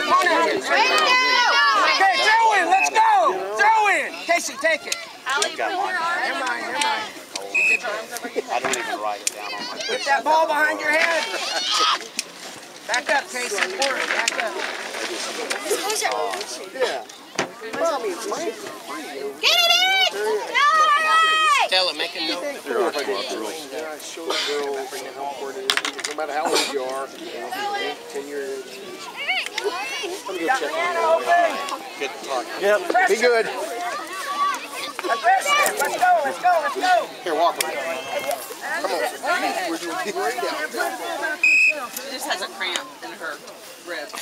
Come on now. Okay, throw in. Let's go. Throw in. Casey, take it. Allie, put your arm Never mind, never. I don't even write it down on my. Get that ball behind your head. Back up, Casey. Forward. Back up. Yeah. Mommy, Get it in! Alright! Stella, make a note. Yeah, show the girl how important it is. No matter how old you are, ten years. Let me go check on you. Good talk. Yep. Be good. Aggressive. Let's go. Let's go. Let's go. Here, walk with me. Come on. We're doing great out. She just has a cramp in her ribs.